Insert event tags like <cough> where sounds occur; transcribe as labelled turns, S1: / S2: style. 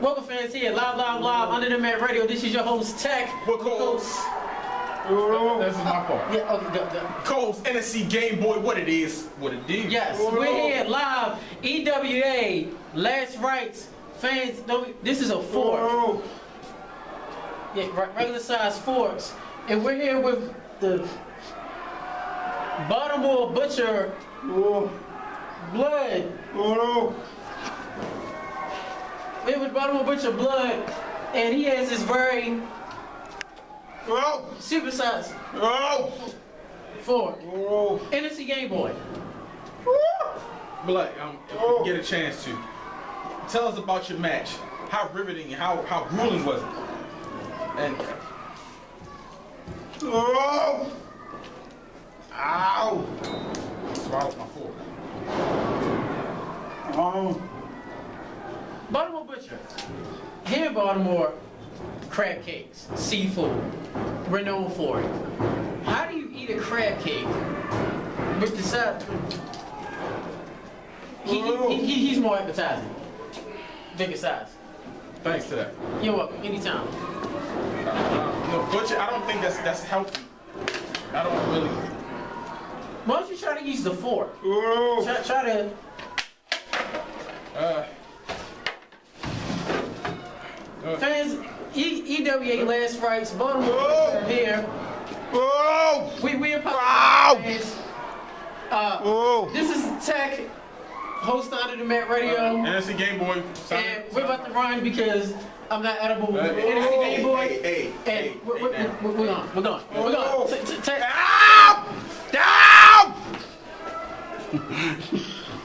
S1: Welcome fans here, live, live, live, under the mat radio. This is your host Tech.
S2: What Coles? This is my fault.
S1: Yeah, okay, go, go.
S2: Coles NSC Game Boy, what it is, what it is.
S1: Yes, we're here live. EWA, Last Rites, fans. Don't, this is a fork. Yeah, regular size forks, and we're here with the Baltimore Butcher Blood. We're here with Baltimore Butcher Blood, and he has this very super size fork. NSC Game Boy.
S2: Blood, um, if we get a chance to, tell us about your match. How riveting, how how grueling was it? And Oh!
S3: Ow!
S2: swallowed my fork.
S1: Baltimore Butcher. Here in Baltimore, crab cakes, seafood. We're known for it. How do you eat a crab cake with the side? He, he, he, he's more appetizing. Bigger size.
S2: Thanks to that.
S1: You're welcome. Anytime.
S2: Uh, no, butcher, I don't think that's that's healthy. I don't really.
S1: Why don't you try to use the fork? Try, try to.
S2: Uh,
S1: Fans, e, EWA Last Rites, Baltimore here. We, we apologize. Uh, this is Tech, host under the Mat Radio.
S2: NSC Game Boy. sign-
S1: And we're about to run because I'm not edible.
S2: Hey,
S1: NSC Game Boy.
S2: Hey, hey,
S1: And
S2: hey,
S1: we're, we're, we're, we're going. We're going. We're going. T- t- Tech-
S3: Ow! Ow! <laughs>